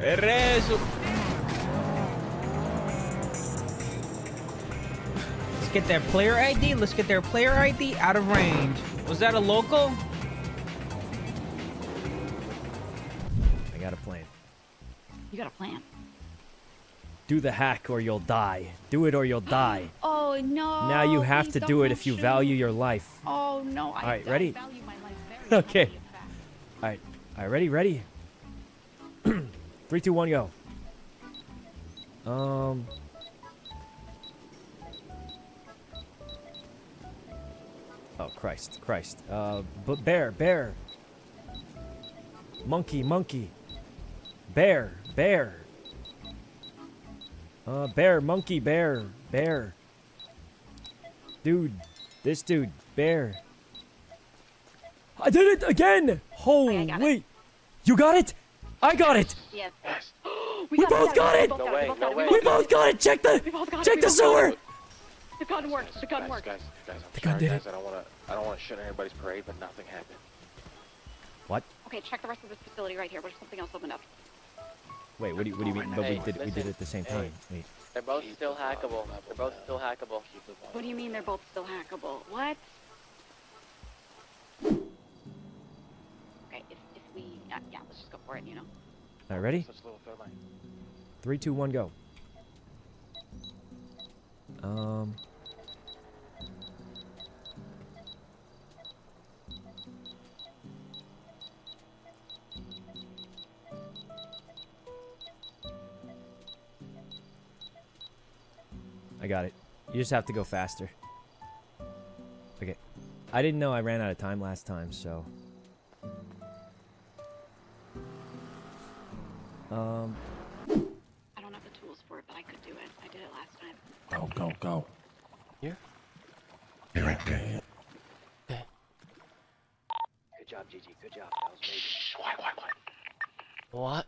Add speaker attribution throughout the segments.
Speaker 1: Rezo. Let's get their player ID. Let's get their player ID out of range. Was that a local?
Speaker 2: I got a plan.
Speaker 3: You got a plan.
Speaker 2: Do the hack or you'll die. Do it or you'll die.
Speaker 3: Oh no.
Speaker 2: now you have to
Speaker 3: don't
Speaker 2: it if you
Speaker 3: shoot.
Speaker 2: value your life.
Speaker 3: Oh no. I,
Speaker 2: right,
Speaker 3: I
Speaker 2: ready?
Speaker 3: value my life very
Speaker 2: Okay.
Speaker 3: highly.
Speaker 2: All right. All right, ready? Ready? Three, two, one, go. Um. Oh, Christ. Christ. Uh, but bear, bear. Monkey, monkey. Bear, bear. Uh, bear, monkey, bear, bear. Dude, this dude, bear. I did it again! Holy!
Speaker 3: got it.
Speaker 2: You got it? I got it!
Speaker 3: Yes.
Speaker 2: We both got it!
Speaker 3: We both
Speaker 4: No
Speaker 3: got
Speaker 4: way,
Speaker 3: We
Speaker 4: no way.
Speaker 3: it.
Speaker 2: We both got it! Check the
Speaker 3: We both got it,
Speaker 2: check the sewer!
Speaker 3: The gun works. The gun
Speaker 4: guys,
Speaker 3: works.
Speaker 4: Guys, guys, I'm
Speaker 2: The gun
Speaker 4: sorry,
Speaker 2: did
Speaker 4: guys.
Speaker 2: it.
Speaker 4: I don't want to. I don't want to shit on anybody's parade, but nothing happened.
Speaker 2: What?
Speaker 3: Okay, check the rest of this facility right here. What something else opened up?
Speaker 2: Wait, what do you what do you mean? But we
Speaker 5: Hey,
Speaker 2: did we did it at the same
Speaker 5: Hey.
Speaker 2: time. Wait.
Speaker 5: They're both still hackable. They're both still hackable.
Speaker 3: What do you mean they're both still hackable? What? Okay, if, if we yeah, yeah, let's just go for it. You know.
Speaker 2: All right, ready?
Speaker 4: Such little third line.
Speaker 2: Three, two, one, go. Um. I got it. You just have to go faster. Okay. I didn't know I ran out of time last time, so. Um.
Speaker 3: I don't have the tools for it, but I could do it. I did it last time.
Speaker 6: Go, go, go.
Speaker 5: Here?
Speaker 6: You're right there.
Speaker 4: Good job, Gigi. Good job. That was amazing. Quiet, quiet, quiet.
Speaker 5: What?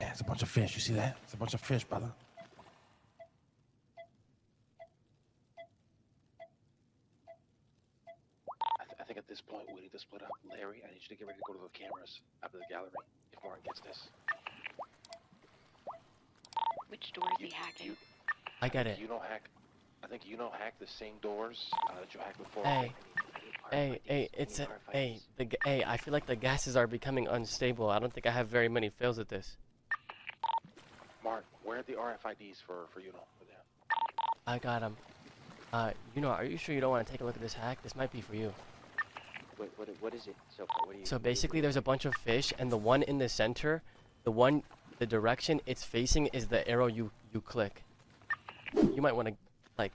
Speaker 6: Yeah, it's a bunch of fish. You see that? It's a bunch of fish, brother.
Speaker 4: I, th- I think at this point we need to split up. Larry, I need you to get ready to go to the cameras up in the gallery. If gets this,
Speaker 3: Which door is he hacking?
Speaker 5: I got it.
Speaker 4: You don't hack. I think you don't hack the same doors uh, that you hacked before.
Speaker 5: Hey.
Speaker 4: I need- I
Speaker 5: Hey, hey, it's a, hey, the, hey, I feel like the gases are becoming unstable. I don't think I have very many fails at this.
Speaker 4: Martin, where are the RFIDs for for you know for them?
Speaker 5: I got them. Uh, you know, are you sure you don't want to take a look at this hack? This might be for you.
Speaker 7: What, what, what is it? So, what do you?
Speaker 5: So
Speaker 7: what do you-
Speaker 5: basically, there's a bunch of fish, and the one in the center, the one, the direction it's facing is the arrow you you click. You might want to, like,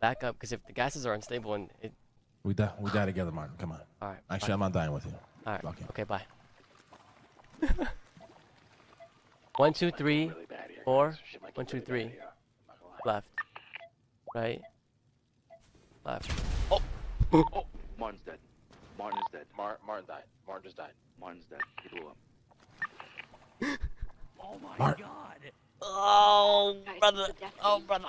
Speaker 5: back up because if the gases are unstable and it.
Speaker 6: We die, we die together, Martin. Come on.
Speaker 5: All right.
Speaker 6: Actually, I'm not dying with you.
Speaker 5: All right.
Speaker 6: Fuck it.
Speaker 5: Okay. Bye. one, two, three,
Speaker 4: Really bad
Speaker 5: four,
Speaker 4: guys. Shit might get
Speaker 5: one, two,
Speaker 4: really
Speaker 5: three.
Speaker 4: here. I'm not gonna lie.
Speaker 5: left, right, left.
Speaker 7: Oh. Oh, Martin's dead. Martin is dead.
Speaker 4: Mar- Martin died. Martin just died.
Speaker 7: Martin's dead. He blew up.
Speaker 6: Oh my Martin. God.
Speaker 5: Oh,
Speaker 3: Guys,
Speaker 5: brother. Oh, brother.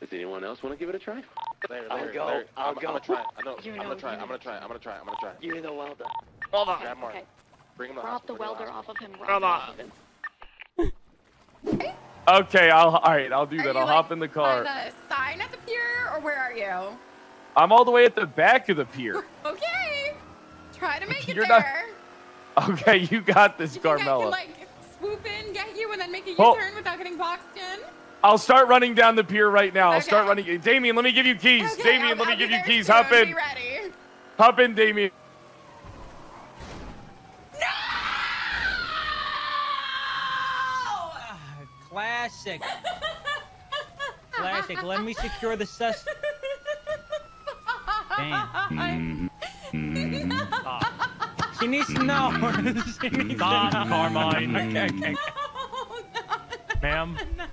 Speaker 7: Does anyone else want to give it a try?
Speaker 4: Larry,
Speaker 7: I'll go,
Speaker 4: Larry,
Speaker 7: I'll
Speaker 4: I'm, I'm gonna try. I know.
Speaker 3: You
Speaker 4: I'm gonna try. I'm gonna try. I'm gonna try. I'm gonna try.
Speaker 7: You're the welder.
Speaker 5: Brother.
Speaker 4: Grab Martin.
Speaker 3: Okay.
Speaker 4: Bring him to the
Speaker 3: Rob the
Speaker 4: hospital. bring him to
Speaker 3: welder off of him. Rob
Speaker 5: Come
Speaker 3: off
Speaker 5: on.
Speaker 3: of him.
Speaker 8: Okay, I'll all right. I'll do that. I'll
Speaker 9: like,
Speaker 8: hop in the car.
Speaker 9: By the sign at the pier, or where are you?
Speaker 8: I'm all the way at the back of the pier.
Speaker 9: Okay. Try to make it
Speaker 8: You're not-
Speaker 9: there.
Speaker 8: Okay, you got this,
Speaker 9: You think I can
Speaker 8: Carmela.
Speaker 9: like swoop in, get you, and then make a
Speaker 8: Oh.
Speaker 9: U-turn without getting boxed in?
Speaker 8: I'll start running down the pier right now. I'll start running. Damien, let me give you keys.
Speaker 9: Okay,
Speaker 8: Damien,
Speaker 9: I'll-
Speaker 8: let me
Speaker 9: I'll
Speaker 8: give you keys.
Speaker 9: soon.
Speaker 8: Hop in.
Speaker 9: Ready.
Speaker 8: Hop in, Damien.
Speaker 1: Ah, Classic. Classic. Let me secure the sus. Damn. She needs to know. she needs to
Speaker 8: Stop,
Speaker 1: know.
Speaker 8: Carmine.
Speaker 1: Okay, okay.
Speaker 8: Ma'am,
Speaker 9: no.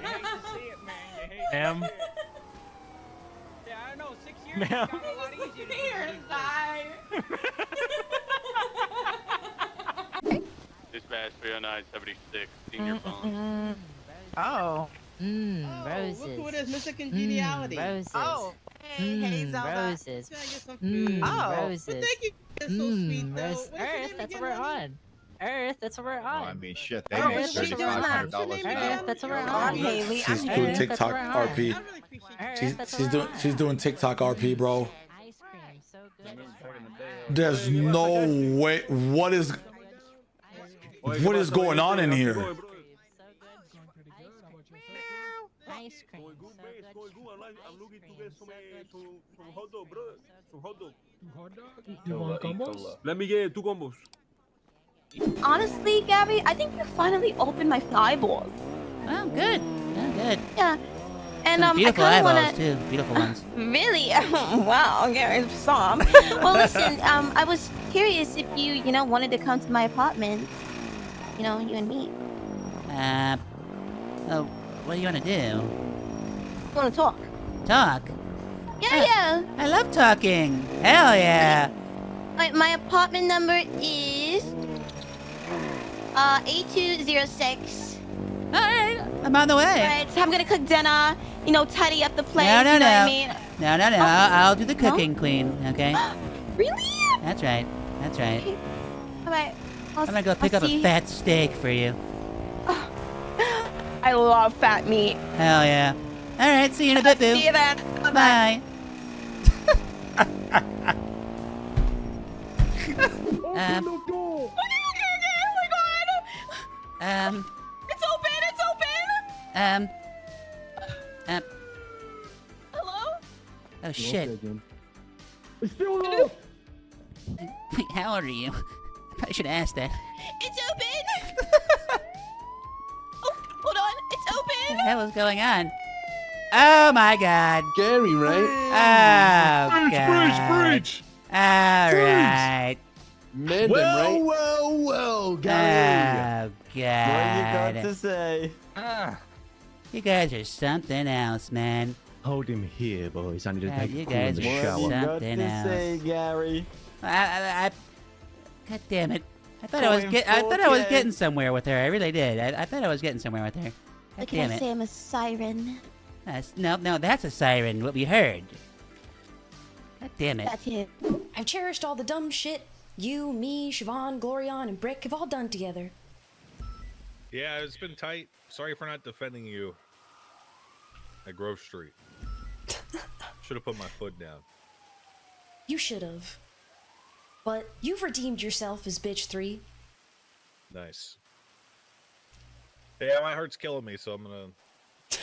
Speaker 1: You hate to see it, man. You hate to
Speaker 8: ma'am.
Speaker 1: Yeah, I know. Six years
Speaker 8: Ma'am.
Speaker 1: got a lot easier to do
Speaker 9: Here to
Speaker 1: things.
Speaker 9: die.
Speaker 10: Dispatch 30976, senior mm, phone. Mm, mm.
Speaker 11: Oh.
Speaker 12: Mmm,
Speaker 11: Oh,
Speaker 12: roses.
Speaker 11: look who it is, Mr. Congeniality.
Speaker 12: Mm, roses.
Speaker 11: Oh, hey, hey,
Speaker 12: Mm,
Speaker 11: Zelda.
Speaker 12: roses.
Speaker 11: Can I get some
Speaker 12: Mm.
Speaker 11: Oh,
Speaker 12: roses.
Speaker 11: but thank you.
Speaker 13: Mm, Earth, Earth, that's what we're on. Earth, that's what we're on.
Speaker 14: I mean, shit, they
Speaker 13: Earth,
Speaker 14: make
Speaker 13: that's what we're
Speaker 14: $3,500 an
Speaker 13: Earth, that's what we're on.
Speaker 14: on, Haley,
Speaker 13: Earth,
Speaker 14: I'm
Speaker 15: She's
Speaker 13: that's
Speaker 15: doing
Speaker 13: what
Speaker 15: TikTok
Speaker 13: we're.
Speaker 15: RP.
Speaker 13: Earth,
Speaker 15: She's she's doing she's doing TikTok RP, bro.
Speaker 13: Ice cream, so good.
Speaker 15: There's no way. What is what is going on in here?
Speaker 13: Ice cream, so good.
Speaker 16: You want combos? Let me get two combos.
Speaker 17: Honestly, Gabby, I think you finally opened my eyeballs.
Speaker 13: Oh, good. Oh, good.
Speaker 17: Yeah. And
Speaker 13: Some
Speaker 17: um, I
Speaker 13: beautiful
Speaker 17: kind of
Speaker 13: eyeballs
Speaker 17: want to.
Speaker 13: too. Beautiful ones.
Speaker 17: Really? wow. Okay, some. well, listen. Um, I was curious if you, you know, wanted to come to my apartment. You know, you and me.
Speaker 13: Uh, oh, what do you want to do?
Speaker 17: Want to talk?
Speaker 13: Talk?
Speaker 17: Yeah, yeah.
Speaker 13: I love talking. Hell yeah.
Speaker 17: My, my apartment number is uh A206.
Speaker 13: All right, I'm on the way.
Speaker 17: Right, so I'm gonna cook dinner. You know, tidy up the place.
Speaker 13: no, no,
Speaker 17: you know
Speaker 13: no.
Speaker 17: what I mean?
Speaker 13: No, no, no. I'll, I'll do the cooking, clean. Okay.
Speaker 17: Really?
Speaker 13: That's right. That's right.
Speaker 17: All right. I'll,
Speaker 13: I'm gonna go
Speaker 17: I'll
Speaker 13: pick up
Speaker 17: see
Speaker 13: a fat steak for you.
Speaker 17: I love fat meat.
Speaker 13: Hell yeah. All right. See you in a bit, boo.
Speaker 17: See you then.
Speaker 13: Bye. um,
Speaker 17: Oh my god!
Speaker 13: um,
Speaker 17: It's open! It's open!
Speaker 13: um, um.
Speaker 17: Hello?
Speaker 13: Oh shit. Wait, how old are you? I probably should ask that.
Speaker 17: It's open! oh, hold on. It's
Speaker 13: What the hell is going on? Oh my god.
Speaker 15: Gary, right?
Speaker 13: Oh
Speaker 14: Breach,
Speaker 13: god.
Speaker 14: breach, breach.
Speaker 13: All right.
Speaker 15: Man,
Speaker 14: Well,
Speaker 15: right?
Speaker 14: well, well,
Speaker 13: Oh
Speaker 14: Gary.
Speaker 13: god.
Speaker 14: What have you got to say? Ah.
Speaker 13: You guys are something else, man.
Speaker 14: Hold him here, boys. I need to
Speaker 13: God,
Speaker 14: take
Speaker 13: you
Speaker 14: a cool in
Speaker 13: guys
Speaker 14: the
Speaker 13: are
Speaker 14: shower.
Speaker 13: something else.
Speaker 14: Gary?
Speaker 13: I, I, I, God damn it! I thought I was get, I thought I was getting somewhere with her. I really did. I, I thought I was getting somewhere with her. God
Speaker 17: What
Speaker 13: damn
Speaker 17: can I
Speaker 13: it!
Speaker 17: say? I'm a siren.
Speaker 13: That's, no, no, that's a siren. What we heard. God damn it!
Speaker 17: That's it.
Speaker 18: I've cherished all the dumb shit you, me, Siobhan, Glorion, and Brick have all done together.
Speaker 19: Yeah, it's been tight. Sorry for not defending you at Grove Street. Should have put my foot down.
Speaker 18: You should have. But you've redeemed yourself as Bitch 3.
Speaker 19: Nice. Yeah, my heart's killing me, so I'm gonna,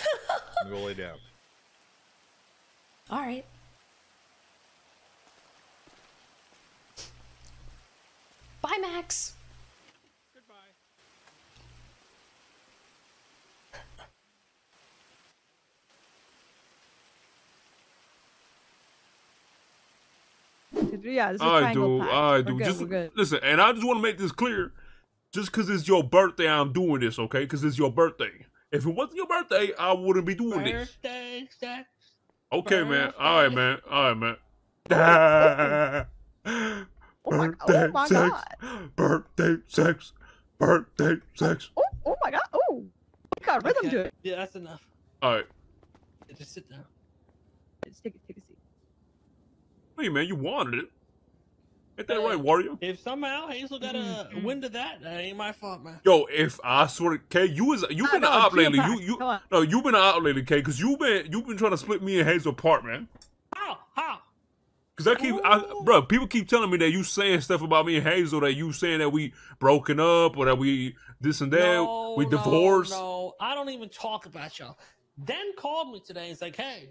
Speaker 19: I'm gonna lay down.
Speaker 18: Alright. Bye, Max. Goodbye.
Speaker 11: yeah, this is
Speaker 20: All right,
Speaker 11: triangle
Speaker 20: dude.
Speaker 11: pack.
Speaker 20: All right,
Speaker 11: We're
Speaker 20: dude.
Speaker 11: good,
Speaker 20: Just listen, and I just want to make this clear. Just because it's your birthday, I'm doing this, okay? Because it's your birthday. If it wasn't your birthday, I wouldn't be doing this.
Speaker 21: Sex.
Speaker 20: Okay, man. All right, man. All right, man. birthday
Speaker 11: oh my oh
Speaker 20: sex.
Speaker 11: God.
Speaker 20: Birthday sex. Birthday sex.
Speaker 11: Oh, oh my god. Oh, we got rhythm to it.
Speaker 21: Yeah, that's enough.
Speaker 20: All right.
Speaker 21: Just sit down.
Speaker 11: Just take, take a seat.
Speaker 20: Hey, man, you wanted it. Ain't that right, Wario?
Speaker 21: If somehow Hazel got a wind of that, that ain't my fault, man.
Speaker 20: Yo, if I swear to K, you was you been
Speaker 21: know,
Speaker 20: out lately. You you no, you been out lately, K, because you been you been trying to split me and Hazel apart, man.
Speaker 21: How? How?
Speaker 20: Cause I keep, I, bro, people keep telling me that you saying stuff about me and Hazel, that you saying that we broken up or that we this and that,
Speaker 21: No,
Speaker 20: we
Speaker 21: no,
Speaker 20: divorced.
Speaker 21: No, I don't even talk about y'all. Den called me today and was like, "Hey,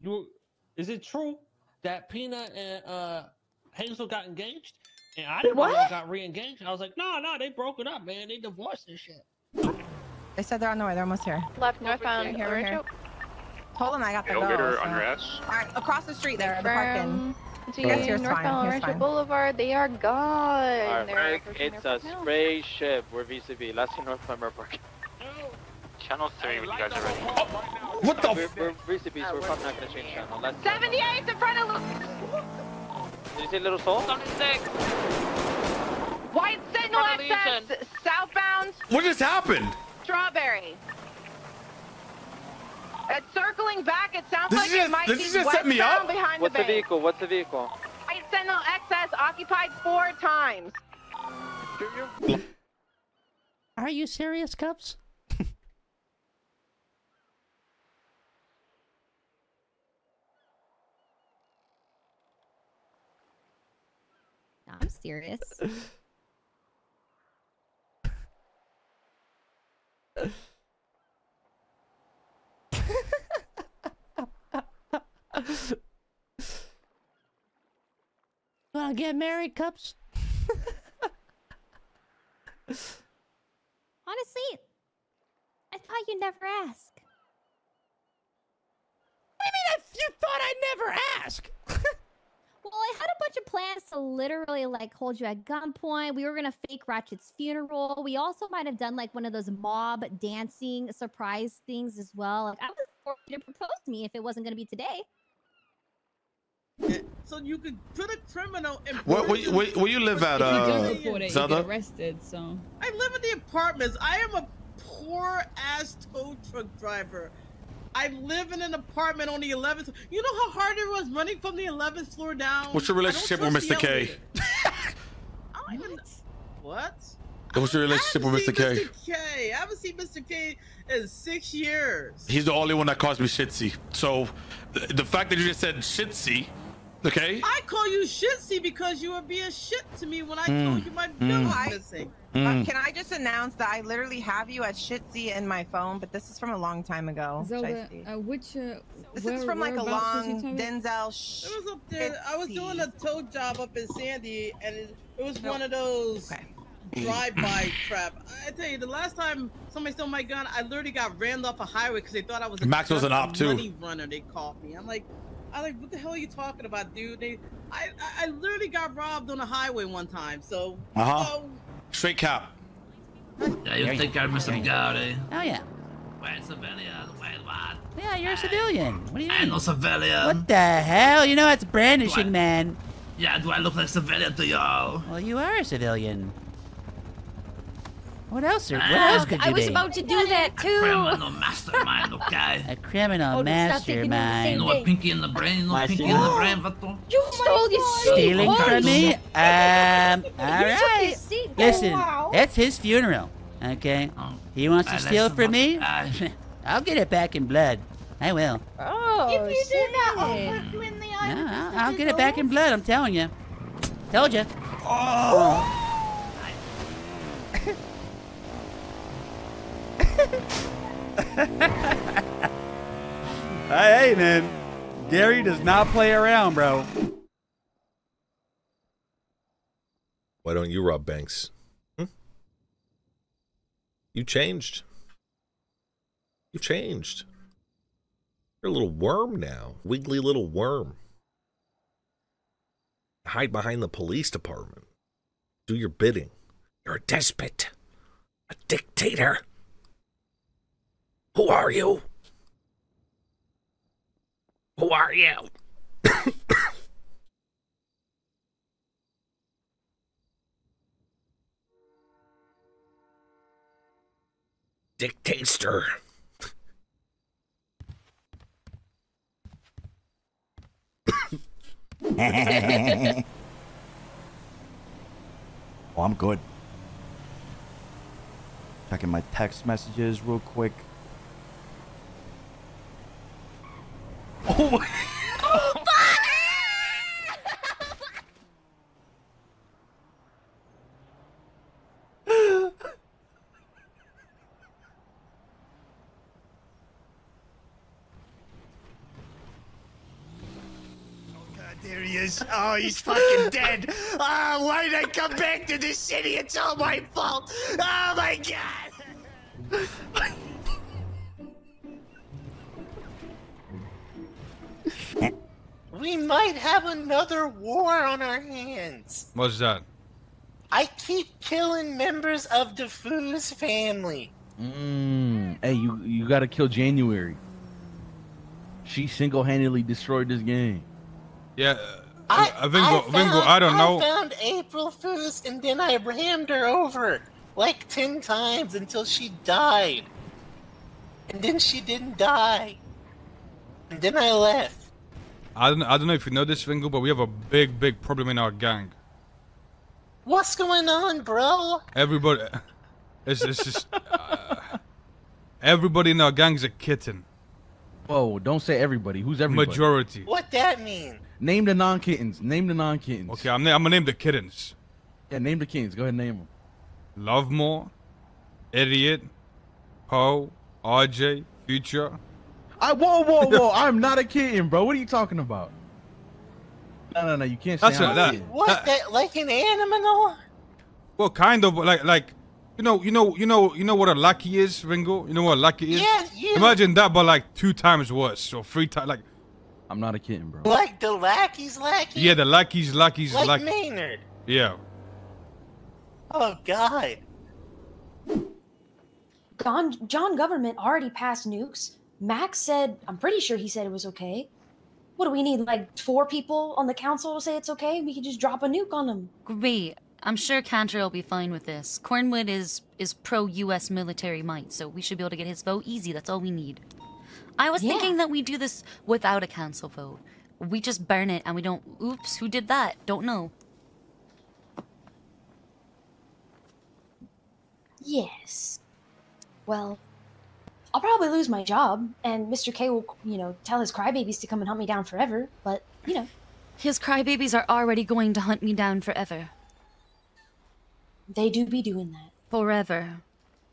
Speaker 21: you, is it true that Peanut and uh, Hazel got engaged?" And I didn't know
Speaker 11: What?
Speaker 21: y'all got re-engaged. I was like, "No, no, they broke it up, man. They divorced and shit."
Speaker 11: They said they're on the way. They're almost here.
Speaker 3: Left northbound.
Speaker 11: Here, we're here. Hold on, I got the
Speaker 22: Don't
Speaker 11: go.
Speaker 22: get her
Speaker 11: so-
Speaker 22: on.
Speaker 11: All right, across the street there, the parking.
Speaker 3: To
Speaker 11: Yes,
Speaker 3: your northbound Rancho. Boulevard, they are gone.
Speaker 10: Alright, Frank, it's a
Speaker 3: park now.
Speaker 10: spray ship. We're VCB. Let's see North Climber Park.
Speaker 22: Channel 3 when you guys are ready.
Speaker 10: What the? We're, we're VCB, so we're probably not gonna change channel. Let's.
Speaker 3: 78 in front of Lu-
Speaker 10: Did you see Little Seoul?
Speaker 3: White Sentinel XS southbound
Speaker 15: What just happened?
Speaker 3: Strawberry. It's circling back. It sounds
Speaker 15: This
Speaker 3: like
Speaker 15: just-
Speaker 3: it might
Speaker 15: this
Speaker 3: be
Speaker 15: just set me up?
Speaker 3: westbound behind
Speaker 10: What's
Speaker 3: the
Speaker 10: the vehicle? What's the vehicle?
Speaker 3: White
Speaker 23: Sentinel XS occupied four times.
Speaker 13: Are you serious, Cups?
Speaker 24: I'm serious.
Speaker 13: Wanna get married, Cups?
Speaker 24: Honestly, I thought you'd never ask.
Speaker 13: What do you mean I, you thought I'd never ask?
Speaker 24: Well, I had a bunch of plans to literally like hold you at gunpoint. We were gonna fake Ratchet's funeral. We also might have done like one of those mob dancing surprise things as well. Like I was for you to propose to me if it wasn't gonna be today.
Speaker 12: So you could put a criminal in.
Speaker 15: Where, where, you- where, where you live at,
Speaker 12: If you don't
Speaker 15: uh,
Speaker 12: it, you
Speaker 15: Zelda?
Speaker 12: get arrested. So I live in the apartments. I am a poor ass tow truck driver. I live in an apartment on the 11th. You know how hard it was running from the 11th floor down.
Speaker 15: What's your relationship with Mr. K?
Speaker 12: don't even. What?
Speaker 15: What's your relationship with
Speaker 12: See
Speaker 15: Mr. K?
Speaker 12: Mr. K. I haven't seen Mr. K in six years.
Speaker 15: He's the only one that calls me shitsy. So, th- the fact that you just said shitsy, okay?
Speaker 12: I call you shitsy because you were being shit to me when I
Speaker 15: Mm.
Speaker 12: told you my bill
Speaker 15: Mm.
Speaker 12: was missing.
Speaker 11: Uh,
Speaker 15: Mm.
Speaker 11: can I just announce that I literally have you as Shitsy in my phone, but this is from a long time ago.
Speaker 9: Zelda, uh, which uh,
Speaker 11: This
Speaker 9: where,
Speaker 11: is from like a
Speaker 9: whereabouts was you
Speaker 11: long Denzel. Sh-
Speaker 12: It was up there. I was doing a tow job up in Sandy, and it, it was
Speaker 11: Nope.
Speaker 12: one of those drive-by crap. I tell you, the last time somebody stole my gun, I literally got rammed off a highway because they thought I was a
Speaker 15: Max was an op, too.
Speaker 12: money runner. They called me. I'm like, I'm like, what the hell are you talking about, dude? They, I, I, I literally got robbed on a highway one time. So,
Speaker 15: Uh huh.
Speaker 12: oh,
Speaker 15: Straight cap.
Speaker 6: Yeah, you think I'm Mr. Gowdy?
Speaker 13: Oh yeah.
Speaker 6: Wait, civilian, wait, what?
Speaker 13: Yeah, you're a civilian. What do you mean?
Speaker 6: I'm no civilian.
Speaker 13: What the hell? You know that's brandishing, man.
Speaker 6: Yeah, do I look like a civilian to y'all?
Speaker 13: Well, you are a civilian. What else? Are, what
Speaker 6: Ah,
Speaker 13: else could you
Speaker 24: I was
Speaker 13: be?
Speaker 24: about to do that too.
Speaker 6: A Criminal mastermind, okay?
Speaker 13: A criminal
Speaker 24: Oh, stop thinking of the
Speaker 6: You
Speaker 24: same
Speaker 6: know what pinky in the brain, you pinky in the brain, Vato?
Speaker 24: You stole your seat.
Speaker 13: Stealing
Speaker 24: Oh,
Speaker 13: from me?
Speaker 24: shit.
Speaker 13: Um,
Speaker 24: You took his seat.
Speaker 13: Listen,
Speaker 24: Oh, wow.
Speaker 13: that's his funeral. Okay. He wants to
Speaker 6: Uh,
Speaker 13: steal from me.
Speaker 6: uh,
Speaker 13: I'll get it back in blood. I will.
Speaker 24: Oh, if you do that, I'll look you in the eye.
Speaker 13: No, I'll, I'll get it back in blood. I'm telling you. Told you.
Speaker 25: Hey, hey, man. Gary does not play around, bro.
Speaker 19: Why don't you rob banks? Hmm? You changed. You changed. You're a little worm now. Wiggly little worm. Hide behind the police department. Do your bidding. You're a despot. A dictator. Who are you? Who are you? Dictator.
Speaker 26: Oh, I'm good. Checking my text messages real quick. Oh, god,
Speaker 27: There he is. Oh, he's fucking dead. Ah, why did I come back to this city? It's all my fault. Oh my god.
Speaker 28: We might have another war on our hands.
Speaker 19: What's that?
Speaker 28: I keep killing members of the Foos family.
Speaker 16: Mm. Hey, you you gotta kill January. She single-handedly destroyed this game.
Speaker 19: Yeah,
Speaker 28: I,
Speaker 19: uh, Vingo,
Speaker 28: I
Speaker 19: Vingo,
Speaker 28: found-
Speaker 19: I don't know.
Speaker 28: I found April Foos and then I rammed her over like ten times until she died. And then she didn't die. And then I left.
Speaker 29: I don't I don't know if you know this, Fingal, but we have a big, big problem in our gang.
Speaker 28: What's going on, bro?
Speaker 29: Everybody, it's it's just uh, everybody in our gang's a kitten.
Speaker 16: Whoa! Don't say everybody. Who's everybody?
Speaker 29: Majority.
Speaker 28: What that mean?
Speaker 16: Name the non-kittens. Name the non-kittens.
Speaker 29: Okay, I'm na- I'm gonna name the kittens.
Speaker 16: Yeah, name the kittens. Go ahead and name them.
Speaker 29: Lovemore, Idiot, Poe, RJ, Future.
Speaker 16: I whoa whoa whoa! I'm not a kitten, bro. What are you talking about? No no no! You can't say
Speaker 29: That's
Speaker 16: I'm
Speaker 29: a-
Speaker 16: a
Speaker 29: that-
Speaker 16: kitten.
Speaker 28: What that like an animal?
Speaker 29: Well, kind of like like you know you know you know you know what a lucky is, Ringo. You know what a lucky is.
Speaker 28: Yeah, yeah.
Speaker 29: Imagine that, but like two times worse, or three times. Like
Speaker 16: I'm not a kitten, bro.
Speaker 28: Like the lackeys, lackey?
Speaker 29: yeah, the lackeys, luckies,
Speaker 28: Like
Speaker 29: lucky.
Speaker 28: Maynard.
Speaker 29: Yeah.
Speaker 28: Oh God.
Speaker 18: John, John government already passed nukes. Max said, I'm pretty sure he said it was okay. What do we need? Like four people on the council to say it's okay? We could just drop a nuke on them.
Speaker 30: Great. I'm sure Cantor will be fine with this. Cornwood is is pro U.S. military might, so we should be able to get his vote easy. That's all we need. I was
Speaker 18: Yeah.
Speaker 30: thinking that we do this without a council vote. We just burn it and we don't. Oops, who did that? Don't know.
Speaker 18: Yes. Well, I'll probably lose my job, and Mr. K will, you know, tell his crybabies to come and hunt me down forever. But you know,
Speaker 30: His crybabies are already going to hunt me down forever.
Speaker 18: they do be doing that.
Speaker 30: Forever.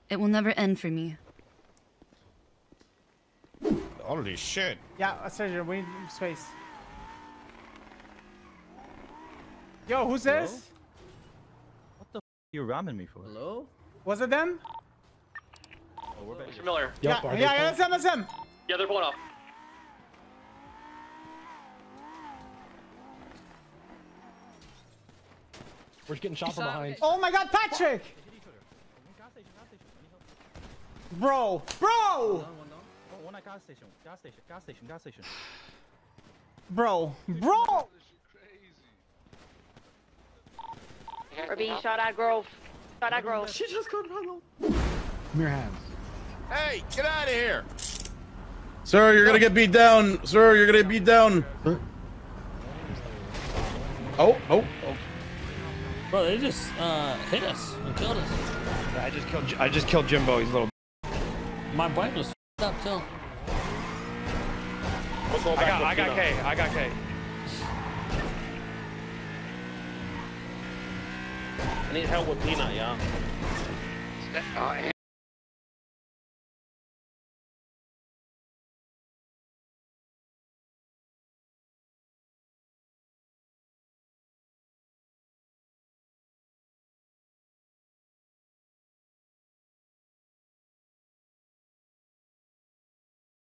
Speaker 30: It will never end for me.
Speaker 31: Holy shit.
Speaker 25: Yeah, uh, Sergeant, we need space. Yo, who's this?
Speaker 26: What the f you ramming me for? Hello?
Speaker 25: Was it them?
Speaker 32: Oh, Mr. Miller.
Speaker 25: yeah, yeah, yeah, that's them, that's them.
Speaker 32: Yeah, they're pulling off.
Speaker 33: We're getting shot from behind.
Speaker 25: Oh my god, Patrick! Bro, bro!
Speaker 26: One at gas station, gas station, gas station, gas station.
Speaker 25: Bro, bro!
Speaker 23: We're being shot at Grove. Shot at Grove.
Speaker 25: She just got run
Speaker 33: Come your hands.
Speaker 31: Hey, get out of here.
Speaker 15: Sir, you're gonna get beat down. Sir, you're gonna get beat down. Oh, oh, oh.
Speaker 21: Bro, they just uh, hit us and killed us.
Speaker 31: I just killed. I just killed Jimbo. He's a little.
Speaker 21: My bike was f***ed up too.
Speaker 31: I got. I got K. I got K.
Speaker 32: I need help with Peanut, y'all.
Speaker 34: Oh,